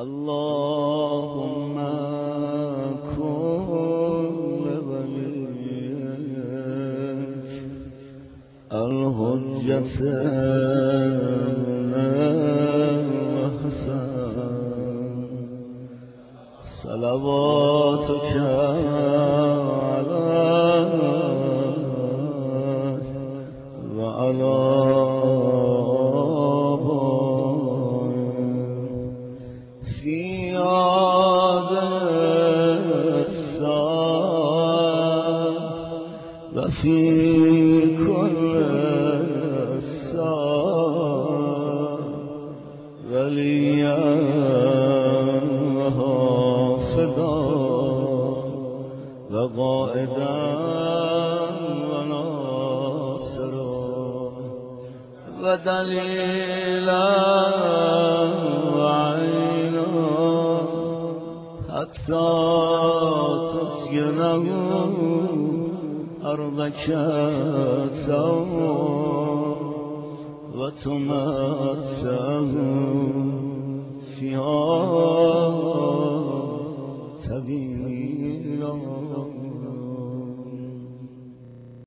اللهم كن لوليك الحجة الحسن صلواتك عليه وعلى وفي كل الساعة وليا وحافظا وقائدا وناصرا ودليلا أقساط ينام أرضك تزور وتمتع فيها سبيلا